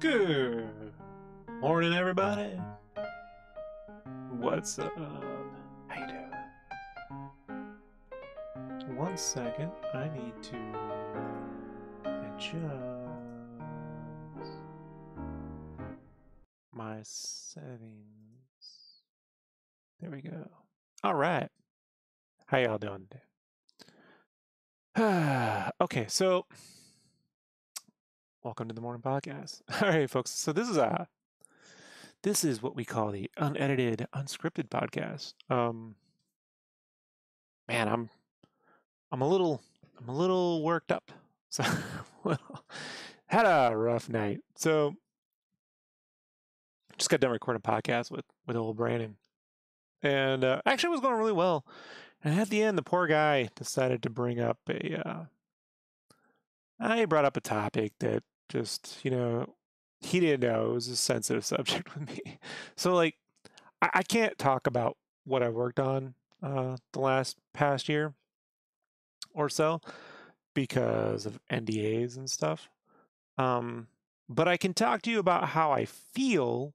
Good morning, everybody. What's up? Second. I need to adjust my settings. There we go. All right. How y'all doing today? okay, so welcome to the morning podcast. All right, folks. So this is a this is what we call the unedited, unscripted podcast. Um, man, I'm I'm a little I'm a little worked up. So well, had a rough night. So just got done recording a podcast with with old Brandon, and uh, actually it was going really well. And at the end, the poor guy decided to bring up a. Uh, I brought up a topic that just you know he didn't know it was a sensitive subject with me. So like I, I can't talk about what I worked on uh, the last past year or so because of NDAs and stuff. Um, but I can talk to you about how I feel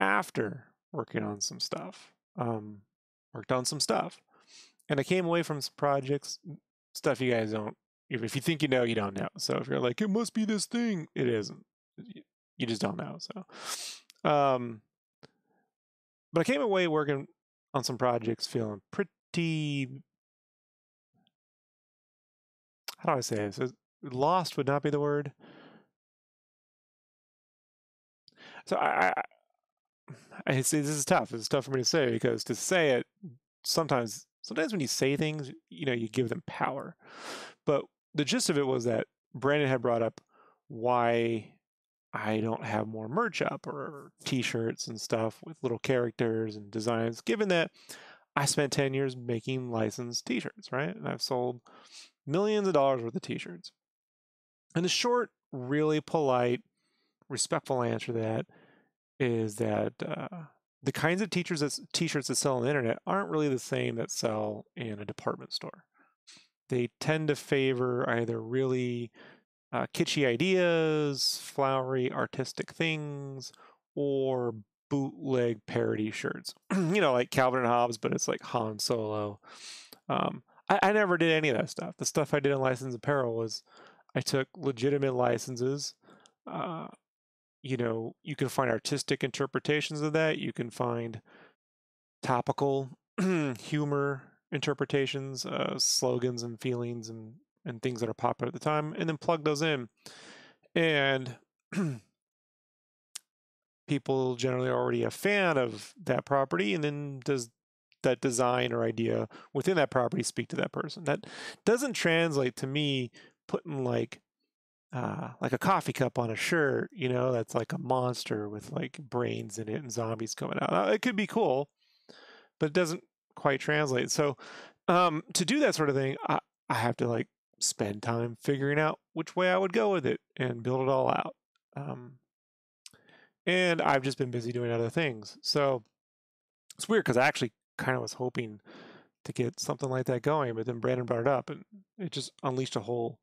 after working on some stuff. Um, worked on some stuff, and I came away from some projects, stuff you guys don't. If you think you know, you don't know. So if you're like, it must be this thing, it isn't you just don't know. So, um, but I came away working on some projects feeling pretty. How do I say this? Lost would not be the word. So I, I, I see this is tough. It's tough for me to say because to say it sometimes, sometimes when you say things, you know, you give them power. But the gist of it was that Brandon had brought up why I don't have more merch up or t-shirts and stuff with little characters and designs, given that I spent 10 years making licensed t-shirts, right? And I've sold millions of dollars worth of t-shirts. And the short, really polite, respectful answer to that is that uh, the kinds of t-shirts that, t-shirts that sell on the internet aren't really the same that sell in a department store. They tend to favor either really uh, kitschy ideas, flowery artistic things, or bootleg parody shirts. you know, like Calvin and Hobbes, but it's like Han Solo. Um, I, I, never did any of that stuff. The stuff I did in licensed apparel was I took legitimate licenses. Uh, you know, you can find artistic interpretations of that. You can find topical humor interpretations, uh, slogans and feelings and and things that are popular at the time, and then plug those in. And people generally are already a fan of that property, and then does that design or idea within that property speak to that person? That doesn't translate to me putting like uh, like a coffee cup on a shirt, you know, that's like a monster with like brains in it and zombies coming out. It could be cool, but it doesn't quite translate. So um, to do that sort of thing, I, I have to like spend time figuring out which way I would go with it and build it all out. Um, and I've just been busy doing other things. So it's weird because I actually kind of was hoping to get something like that going, but then Brandon brought it up and it just unleashed a whole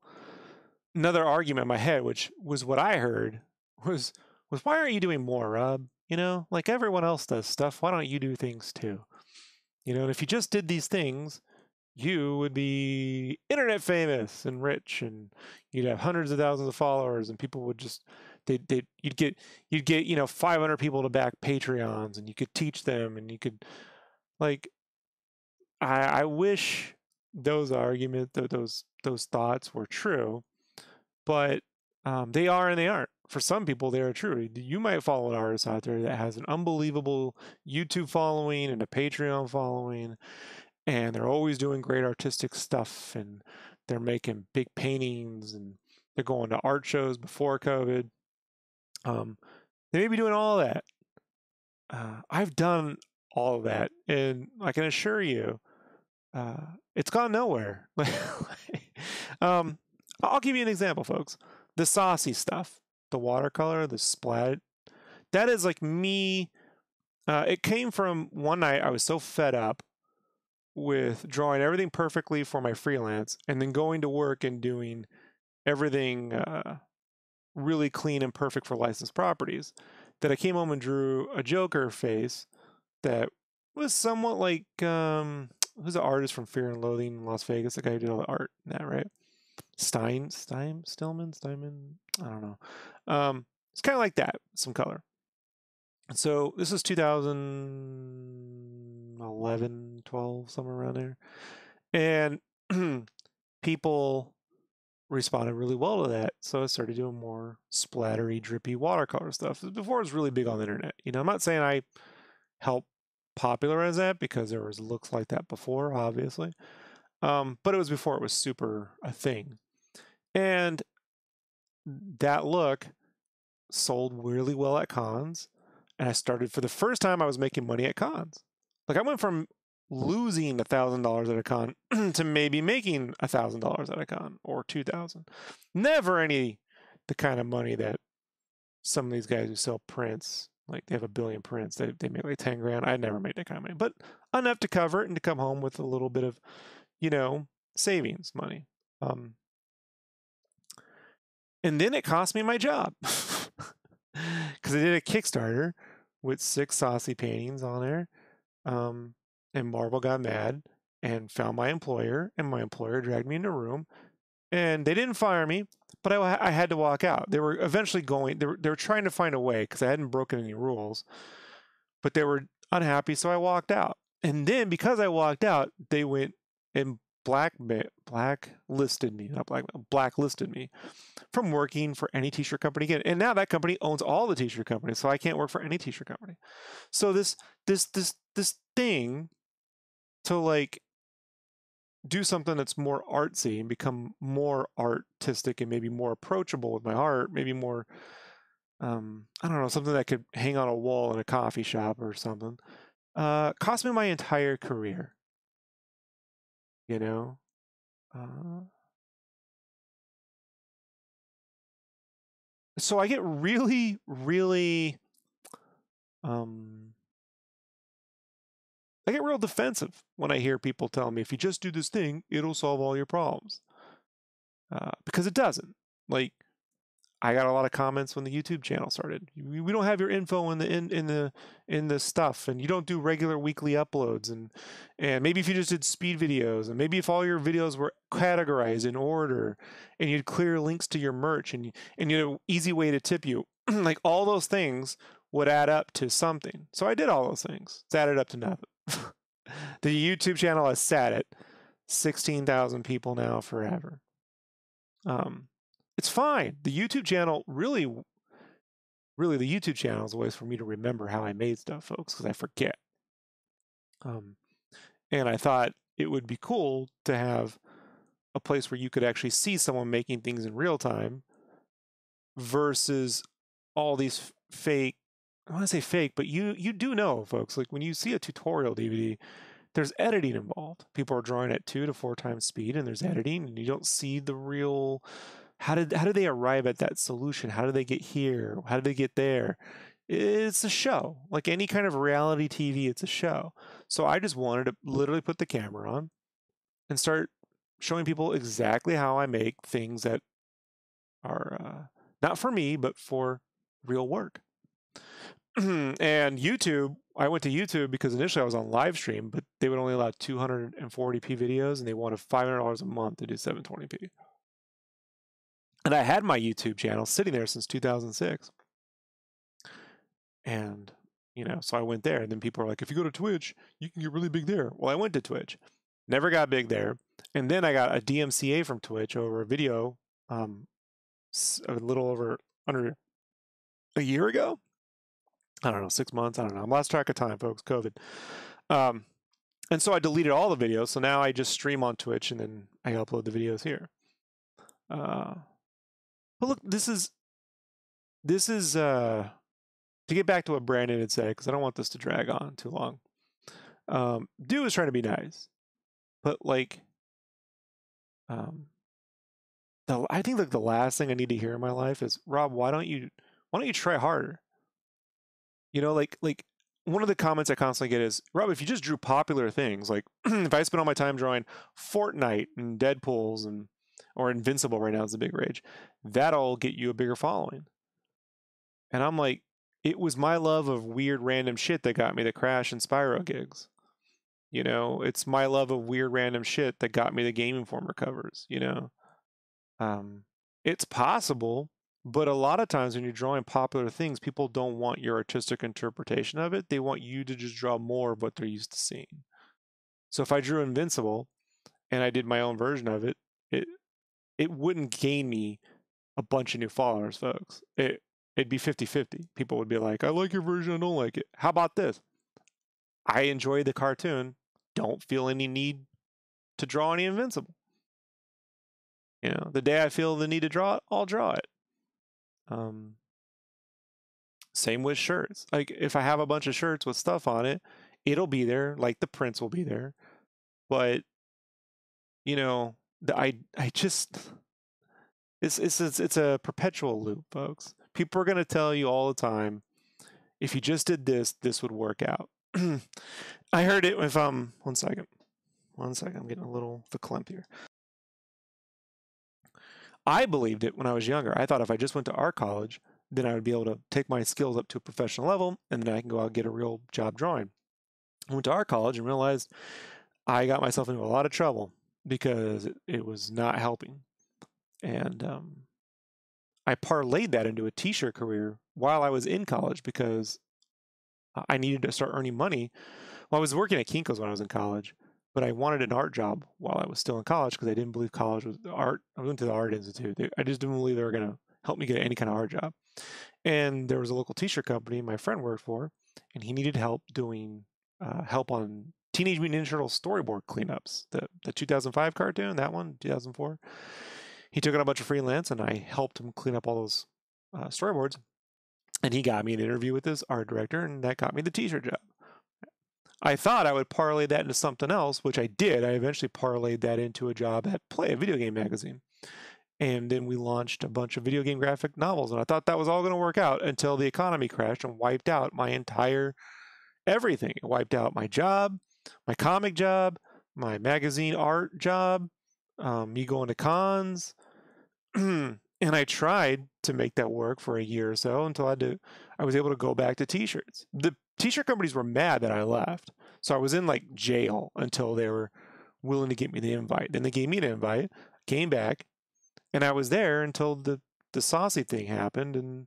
another argument in my head, which was what I heard was was why aren't you doing more, Rob? You know, like everyone else does stuff. Why don't you do things too? You know, and if you just did these things, you would be internet famous and rich and you'd have hundreds of thousands of followers and people would just they they you'd get you'd get you know 500 people to back patreons and you could teach them and you could like i i wish those arguments those those thoughts were true but um, they are and they aren't for some people they are true you might follow an artist out there that has an unbelievable youtube following and a patreon following and they're always doing great artistic stuff and they're making big paintings and they're going to art shows before COVID. Um, they may be doing all that. Uh, I've done all of that, and I can assure you, uh, it's gone nowhere. um, I'll give you an example, folks. The saucy stuff, the watercolor, the splat, that is like me. Uh, it came from one night I was so fed up with drawing everything perfectly for my freelance and then going to work and doing everything uh, really clean and perfect for licensed properties that I came home and drew a Joker face that was somewhat like um, who's the artist from Fear and Loathing in Las Vegas? The guy who did all the art that, right? Stein, Stein, Stillman, Steinman. I don't know. Um, it's kind of like that, some color. So this is 2011, 12, somewhere around there, and people responded really well to that. So I started doing more splattery, drippy watercolor stuff. Before it was really big on the internet. You know, I'm not saying I help popularize that because there was looks like that before, obviously. Um, but it was before it was super a thing. And that look sold really well at cons. And I started for the first time I was making money at cons. Like I went from losing a thousand dollars at a con to maybe making a thousand dollars at a con or two thousand. Never any the kind of money that some of these guys who sell prints like they have a billion prints. They they make like ten grand. I never made that kind of money, but enough to cover it and to come home with a little bit of, you know, savings money. Um, and then it cost me my job because I did a Kickstarter with six saucy paintings on there. Um, and Marvel got mad and found my employer, and my employer dragged me in a room, and they didn't fire me but I, I had to walk out. They were eventually going. They were they were trying to find a way because I hadn't broken any rules, but they were unhappy, so I walked out. And then because I walked out, they went and black blacklisted me, not black blacklisted me from working for any t-shirt company again. And now that company owns all the t-shirt companies, so I can't work for any t-shirt company. So this this this this thing to like do something that's more artsy and become more artistic and maybe more approachable with my art, maybe more um, I don't know, something that could hang on a wall in a coffee shop or something. Uh, cost me my entire career. You know? Uh, so I get really, really um I get real defensive when I hear people tell me if you just do this thing, it'll solve all your problems. Uh, because it doesn't. Like, I got a lot of comments when the YouTube channel started. We don't have your info in the in, in the in the stuff, and you don't do regular weekly uploads, and and maybe if you just did speed videos, and maybe if all your videos were categorized in order, and you'd clear links to your merch, and and you know easy way to tip you, like all those things would add up to something. So I did all those things. It's added up to nothing. The YouTube channel has sat at 16,000 people now forever. Um, it's fine. The YouTube channel really, really, the YouTube channel is a way for me to remember how I made stuff, folks, because I forget. Um, and I thought it would be cool to have a place where you could actually see someone making things in real time versus all these fake I want to say fake, but you you do know, folks. Like when you see a tutorial DVD, there's editing involved. People are drawing at two to four times speed, and there's editing, and you don't see the real. How did how did they arrive at that solution? How did they get here? How did they get there? It's a show, like any kind of reality TV. It's a show. So I just wanted to literally put the camera on and start showing people exactly how I make things that are uh, not for me, but for real work. and YouTube, I went to YouTube because initially I was on live stream, but they would only allow 240p videos and they wanted $500 a month to do 720p. And I had my YouTube channel sitting there since 2006. And, you know, so I went there. And then people are like, if you go to Twitch, you can get really big there. Well, I went to Twitch, never got big there. And then I got a DMCA from Twitch over a video um, a little over under a year ago. I don't know, six months. I don't know. I'm lost track of time, folks. COVID. Um, and so I deleted all the videos. So now I just stream on Twitch and then I upload the videos here. Uh, but look, this is this is uh, to get back to what Brandon had said because I don't want this to drag on too long. Um, Do is trying to be nice. but like um the I think like the last thing I need to hear in my life is Rob, why don't you why don't you try harder? You know, like like one of the comments I constantly get is, Rob, if you just drew popular things, like if I spend all my time drawing Fortnite and Deadpool's and or Invincible right now is a big rage, that'll get you a bigger following. And I'm like, it was my love of weird random shit that got me the Crash and Spyro gigs. You know, it's my love of weird random shit that got me the Game Informer covers, you know. Um, it's possible, but a lot of times when you're drawing popular things, people don't want your artistic interpretation of it. They want you to just draw more of what they're used to seeing. So if I drew Invincible and I did my own version of it, it it wouldn't gain me a bunch of new followers, folks. It it'd be 50-50. People would be like, I like your version, I don't like it. How about this? I enjoy the cartoon, don't feel any need to draw any Invincible. You know, the day I feel the need to draw it, I'll draw it. Um, same with shirts. Like if I have a bunch of shirts with stuff on it, it'll be there. Like the prints will be there. But you know, the, I I just it's it's it's, it's a perpetual loop, folks. People are going to tell you all the time, if you just did this, this would work out. I heard it with um one second. One second, I'm getting a little verklempt here. I believed it when I was younger. I thought if I just went to art college, then I would be able to take my skills up to a professional level and then I can go out and get a real job drawing. I went to art college and realized I got myself into a lot of trouble because it, was not helping. And um, I parlayed that into a t shirt career while I was in college because I needed to start earning money. Well, I was working at Kinko's when I was in college, but I wanted an art job while I was still in college because I didn't believe college was art. I went to the art institute. I just didn't believe they were going to help me get any kind of art job. And there was a local t-shirt company my friend worked for, and he needed help doing uh, help on Teenage Mutant Ninja Turtles storyboard cleanups. The the 2005 cartoon, that one, 2004. He took on a bunch of freelance, and I helped him clean up all those uh, storyboards. And he got me an interview with his art director, and that got me the t-shirt job. I thought I would parlay that into something else, which I did. I eventually parlayed that into a job at Play, a video game magazine. And then we launched a bunch of video game graphic novels. And I thought that was all going to work out until the economy crashed and wiped out my entire everything. It wiped out my job, my comic job, my magazine art job, um, me going to cons. and I tried to make that work for a year or so until I to, I was able to go back to t-shirts. The t-shirt companies were mad that I left. So I was in like jail until they were willing to give me the invite. Then they gave me the invite, came back, and I was there until the the saucy thing happened and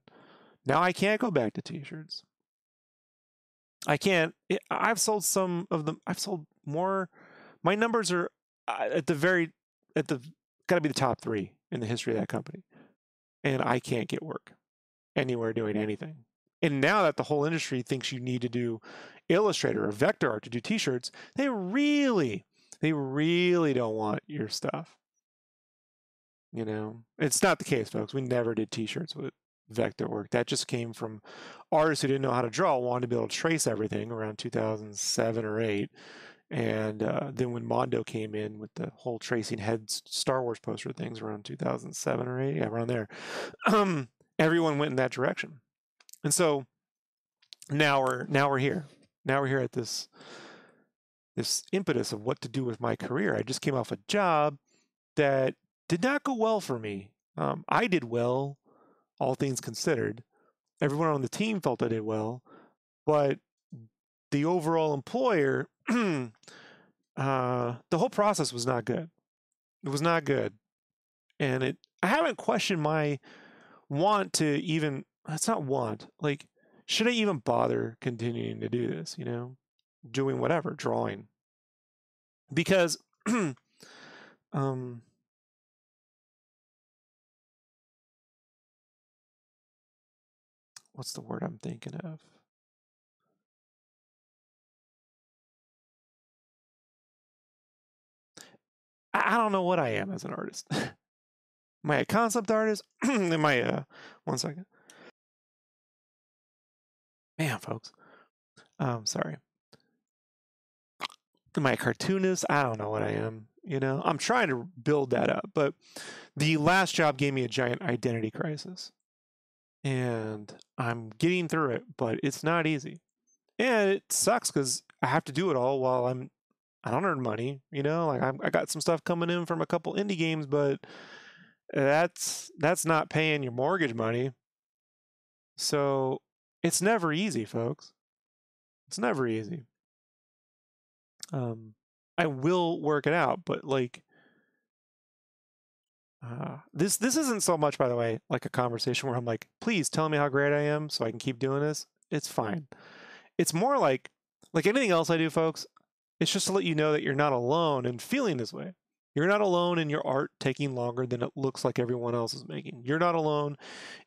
now I can't go back to t-shirts. I can't I've sold some of them I've sold more my numbers are uh, at the very at the got to be the top 3 in the history of that company. And I can't get work anywhere doing anything. And now that the whole industry thinks you need to do Illustrator or vector art to do t-shirts, they really, they really don't want your stuff. You know, it's not the case, folks. We never did t-shirts with vector work. That just came from artists who didn't know how to draw, wanted to be able to trace everything around 2007 or 8. And uh, then when Mondo came in with the whole tracing heads Star Wars poster things around 2007 or 8, yeah, around there, um, everyone went in that direction. And so now we're now we're here. Now we're here at this this impetus of what to do with my career. I just came off a job that did not go well for me. Um, I did well, all things considered. Everyone on the team felt I did well, but the overall employer, uh, the whole process was not good. It was not good, and it. I haven't questioned my want to even that's not want. Like, should I even bother continuing to do this? You know, doing whatever, drawing, because, um, what's the word I'm thinking of? I don't know what I am as an artist. am I a concept artist? am I a one second? Man, folks. Um, sorry. am I a cartoonist? I don't know what I am. You know, I'm trying to build that up. But the last job gave me a giant identity crisis. And I'm getting through it, but it's not easy. And it sucks because I have to do it all while I'm I don't earn money, you know. Like I'm, I got some stuff coming in from a couple indie games, but that's that's not paying your mortgage money. So it's never easy, folks. It's never easy. Um, I will work it out, but like uh, this this isn't so much, by the way, like a conversation where I'm like, please tell me how great I am so I can keep doing this. It's fine. It's more like like anything else I do, folks. It's just to let you know that you're not alone in feeling this way. You're not alone in your art taking longer than it looks like everyone else is making. You're not alone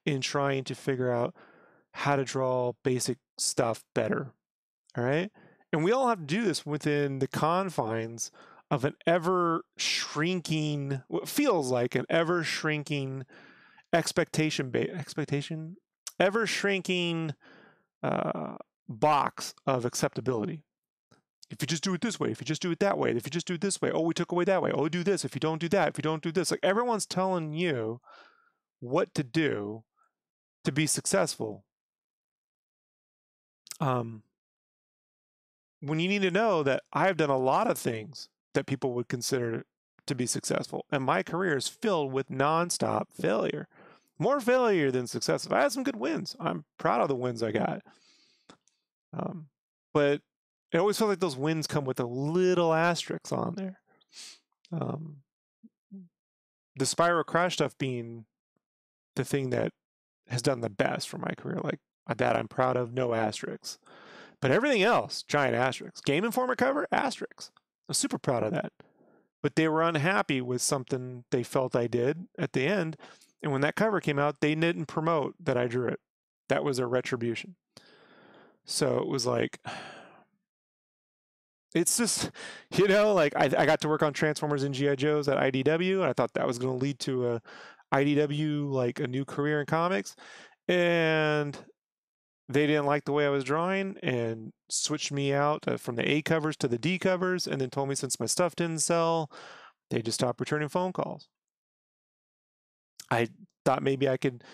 in trying to figure out how to draw basic stuff better. All right. And we all have to do this within the confines of an ever shrinking, what feels like an ever shrinking expectation, ba- expectation, ever shrinking uh, box of acceptability. If you just do it this way, if you just do it that way, if you just do it this way, oh, we took away that way, oh, do this, if you don't do that, if you don't do this. Like everyone's telling you what to do to be successful. Um, when you need to know that I've done a lot of things that people would consider to be successful, and my career is filled with nonstop failure, more failure than success. I had some good wins. I'm proud of the wins I got. Um, but it always feels like those wins come with a little asterisk on there. Um, the Spyro Crash stuff being the thing that has done the best for my career, like that I'm proud of, no asterisks. But everything else, giant asterisks. Game Informer cover, asterisks. I'm super proud of that. But they were unhappy with something they felt I did at the end. And when that cover came out, they didn't promote that I drew it. That was their retribution. So it was like, it's just, you know, like I, I got to work on Transformers and GI Joes at IDW, and I thought that was going to lead to a IDW like a new career in comics, and they didn't like the way I was drawing and switched me out uh, from the A covers to the D covers, and then told me since my stuff didn't sell, they just stopped returning phone calls. I thought maybe I could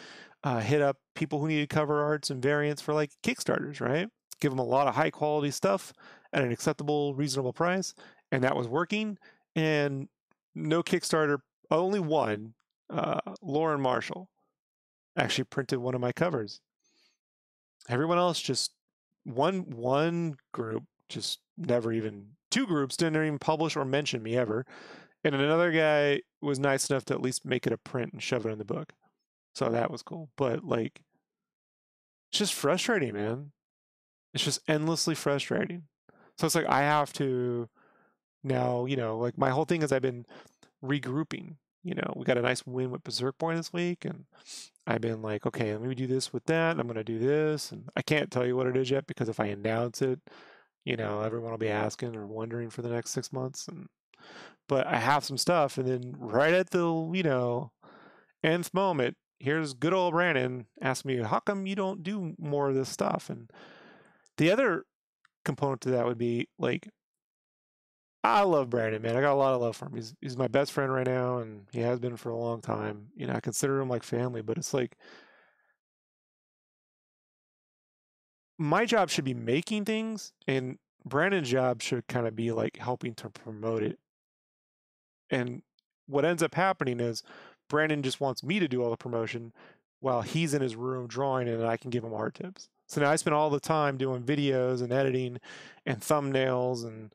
uh, hit up people who needed cover arts and variants for like Kickstarters, right? Give them a lot of high quality stuff at an acceptable, reasonable price, and that was working. And no Kickstarter, only one, uh, Lauren Marshall, actually printed one of my covers everyone else just one one group just never even two groups didn't even publish or mention me ever and another guy was nice enough to at least make it a print and shove it in the book. So that was cool but like it's just frustrating man. It's just endlessly frustrating. So it's like i have to now you know like my whole thing is i've been regrouping you know, we got a nice win with Berserk Boy this week, and I've been like, okay, let me do this with that. I'm going to do this, and I can't tell you what it is yet because if I announce it, you know, everyone will be asking or wondering for the next six months. And but I have some stuff, and then right at the you know nth moment, here's good old Brandon ask me, how come you don't do more of this stuff? And the other component to that would be like I love Brandon, man. I got a lot of love for him. He's he's my best friend right now, and he has been for a long time. You know, I consider him like family, but it's like my job should be making things, and Brandon's job should kind of be like helping to promote it. And what ends up happening is Brandon just wants me to do all the promotion while he's in his room drawing, and I can give him art tips. So now I spend all the time doing videos and editing and thumbnails and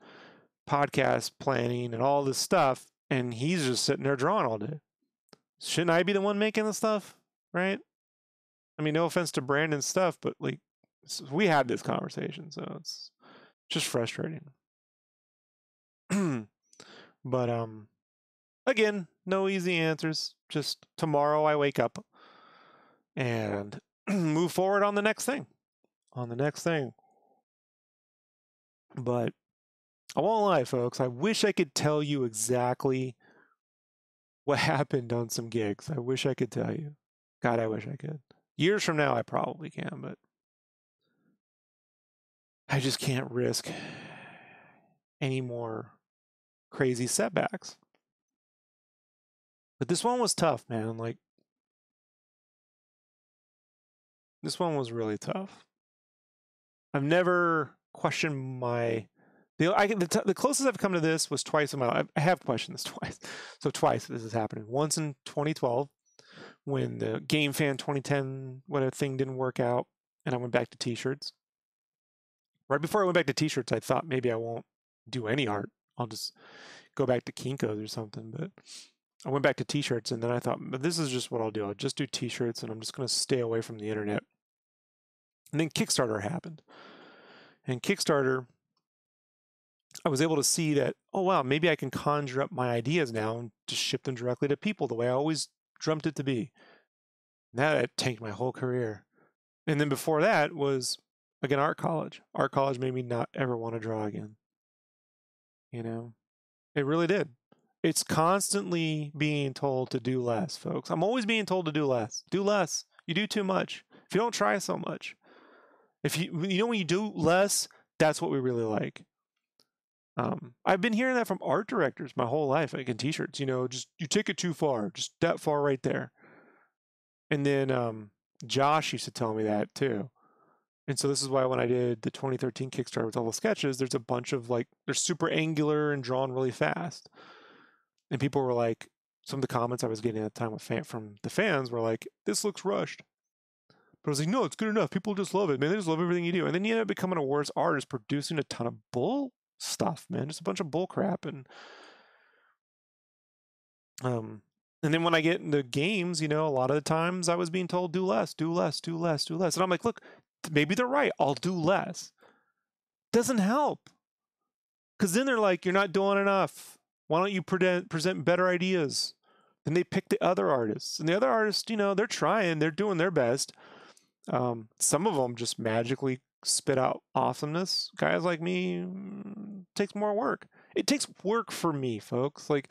podcast planning and all this stuff, and he's just sitting there drawing all day. Shouldn't I be the one making the stuff, right? I mean, no offense to Brandon's stuff, but like we had this conversation, so it's just frustrating. but um, again, no easy answers. Just tomorrow I wake up and move forward on the next thing, on the next thing. But I won't lie, folks. I wish I could tell you exactly what happened on some gigs. I wish I could tell you. God, I wish I could. Years from now, I probably can, but I just can't risk any more crazy setbacks. But this one was tough, man. Like this one was really tough. I've never questioned my the I the, t- the closest I've come to this was twice in my life. I have questioned this twice. So twice this is happening. Once in 2012 when the Game Fan 2010 when a thing didn't work out and I went back to t-shirts. Right before I went back to t-shirts, I thought maybe I won't do any art. I'll just go back to Kinko's or something, but I went back to t-shirts and then I thought, but this is just what I'll do. I'll just do t-shirts and I'm just going to stay away from the internet. And then Kickstarter happened. And Kickstarter, I was able to see that, oh, wow, maybe I can conjure up my ideas now and just ship them directly to people the way I always dreamt it to be. Now that tanked my whole career. And then before that was, again, art college. Art college made me not ever want to draw again. You know, it really did. It's constantly being told to do less, folks. I'm always being told to do less. Do less. You do too much. If you don't try so much, if you you know when you do less, that's what we really like. Um, I've been hearing that from art directors my whole life, like in t-shirts. You know, just you take it too far, just that far right there. And then um, Josh used to tell me that too. And so this is why when I did the 2013 Kickstarter with all the sketches, there's a bunch of like they're super angular and drawn really fast. And people were like, some of the comments I was getting at the time fan, from the fans were like, "This looks rushed." But I was like, no, it's good enough. People just love it, man. They just love everything you do. And then you end up becoming a worse artist, producing a ton of bull stuff, man. Just a bunch of bull crap. And um, and then when I get into games, you know, a lot of the times I was being told, do less, do less, do less, do less. And I'm like, look, maybe they're right. I'll do less. Doesn't help. Because then they're like, you're not doing enough. Why don't you present, present better ideas? Then they pick the other artists. And the other artists, you know, they're trying, they're doing their best. Um, some of them just magically spit out awesomeness. Guys like me mm, takes more work. It takes work for me, folks. Like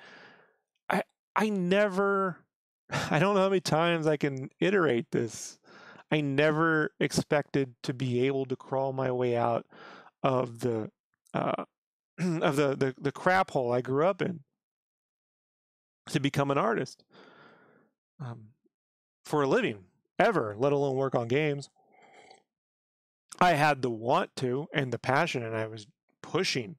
I I never I don't know how many times I can iterate this. I never expected to be able to crawl my way out of the uh, of the, the the crap hole I grew up in to become an artist um, for a living ever, let alone work on games. I had the want to and the passion, and I was pushing.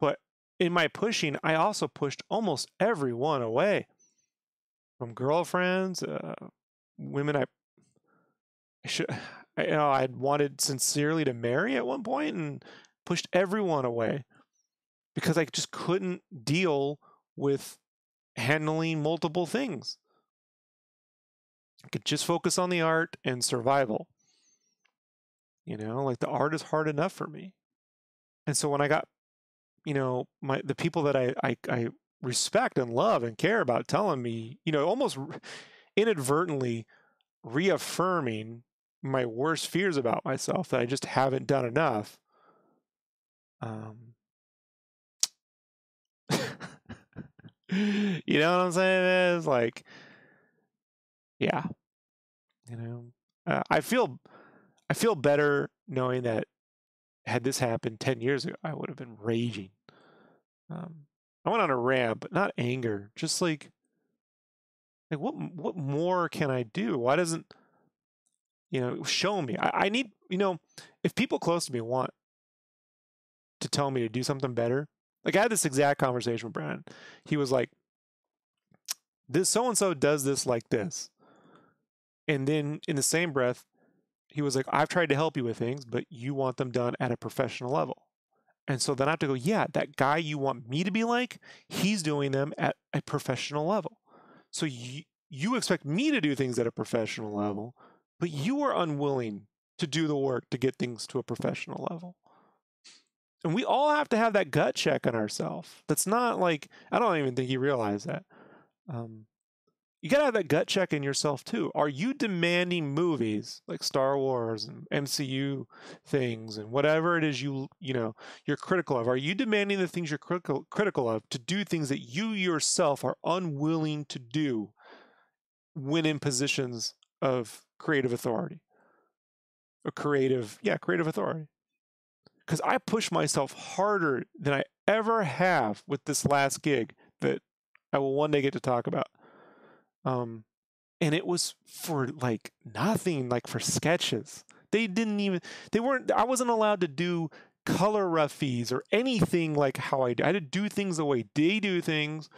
But in my pushing, I also pushed almost everyone away from girlfriends, uh, women I, I should, I, you know, I'd wanted sincerely to marry at one point, and pushed everyone away because I just couldn't deal with handling multiple things. I could just focus on the art and survival. You know, like the art is hard enough for me. And so when I got, you know, my the people that I I, I respect and love and care about telling me, you know, almost inadvertently reaffirming my worst fears about myself that I just haven't done enough. Um, you know what I'm saying? Is like, yeah, you know, uh, I feel I feel better knowing that had this happened 10 years ago, I would have been raging. Um, I went on a rant, but not anger, just like, like what, what more can I do? Why doesn't, you know, show me? I, I need, you know, if people close to me want to tell me to do something better, like I had this exact conversation with Brandon. He was like, this so and so does this like this. And then in the same breath, he was like, I've tried to help you with things, but you want them done at a professional level. And so then I have to go, yeah, that guy you want me to be like, he's doing them at a professional level. So you, you expect me to do things at a professional level, but you are unwilling to do the work to get things to a professional level. And we all have to have that gut check on ourselves. That's not like, I don't even think you realize that. Um, you got to have that gut check in yourself too. Are you demanding movies like Star Wars and MCU things and whatever it is you you know you're critical of? Are you demanding the things you're critical critical of to do things that you yourself are unwilling to do when in positions of creative authority? Or creative, yeah, creative authority. because I push myself harder than I ever have with this last gig that I will one day get to talk about. Um, and it was for like nothing, like for sketches. They didn't even, they weren't, I wasn't allowed to do color roughies or anything like how I do. I had to do things the way they do things.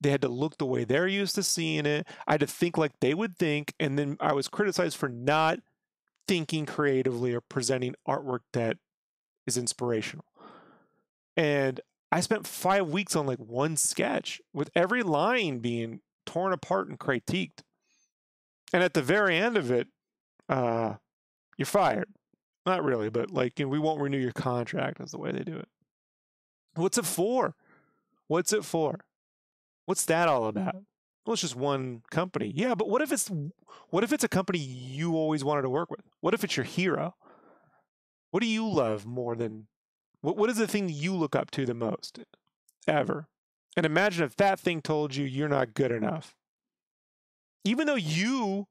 They had to look the way they're used to seeing it. I had to think like they would think. And then I was criticized for not thinking creatively or presenting artwork that is inspirational. And I spent five weeks on like one sketch with every line being torn apart and critiqued. And at the very end of it, uh, you're fired. Not really, but like you know, we won't renew your contract. Is the way they do it. What's it for? What's it for? What's that all about? Well, it's just one company. Yeah, but what if it's what if it's a company you always wanted to work with? What if it's your hero? What do you love more than what what is the thing you look up to the most ever? And imagine if that thing told you you're not good enough. Even though you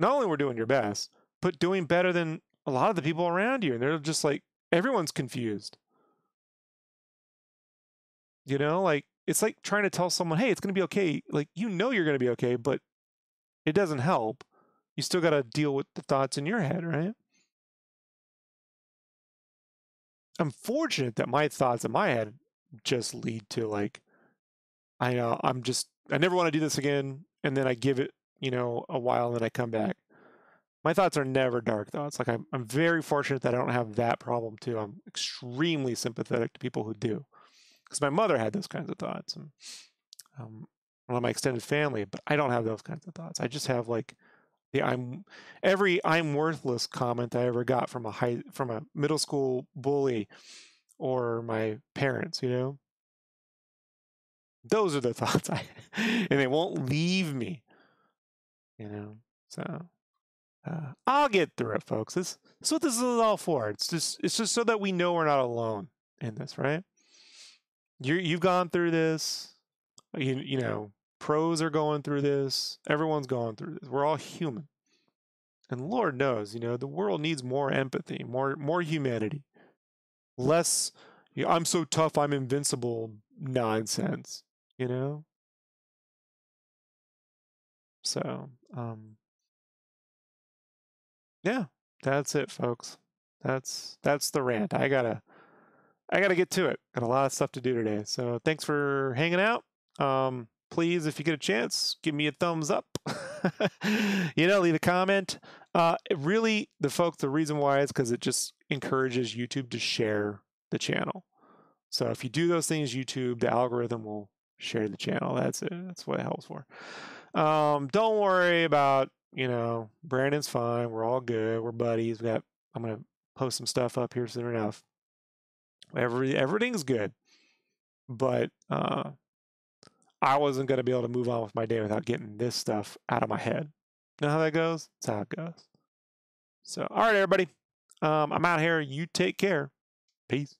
not only were doing your best, but doing better than a lot of the people around you. And they're just like, everyone's confused. You know, like it's like trying to tell someone, hey, it's going to be okay. Like, you know, you're going to be okay, but it doesn't help. You still got to deal with the thoughts in your head, right? I'm fortunate that my thoughts in my head just lead to like, I know I'm just, I never want to do this again. And then I give it, you know, a while and then I come back my thoughts are never dark thoughts. Like I'm, I'm very fortunate that I don't have that problem too. I'm extremely sympathetic to people who do, because my mother had those kinds of thoughts, and um, of my extended family. But I don't have those kinds of thoughts. I just have like the I'm every I'm worthless comment I ever got from a high from a middle school bully or my parents. You know, those are the thoughts I, and they won't leave me. You know, so uh, I'll get through it, folks. This, this is what this is all for. It's just it's just so that we know we're not alone in this, right? You you've gone through this. You you know, pros are going through this. Everyone's going through this. We're all human, and Lord knows, you know, the world needs more empathy, more more humanity, less. You know, I'm so tough, I'm invincible nonsense. You know. So, um, yeah, that's it, folks. That's that's the rant. I gotta I gotta get to it. Got a lot of stuff to do today. So thanks for hanging out. Um, please, if you get a chance, give me a thumbs up. you know, leave a comment. Uh, really, the folks, the reason why is because it just encourages YouTube to share the channel. So if you do those things, YouTube, the algorithm will share the channel. That's it. That's what it helps for. Um, don't worry about you know, Brandon's fine. We're all good. We're buddies. We got. I'm gonna post some stuff up here soon enough. Every everything's good, but uh, I wasn't gonna be able to move on with my day without getting this stuff out of my head. Know how that goes? That's how it goes. So, all right, everybody. Um, I'm out here. You take care. Peace.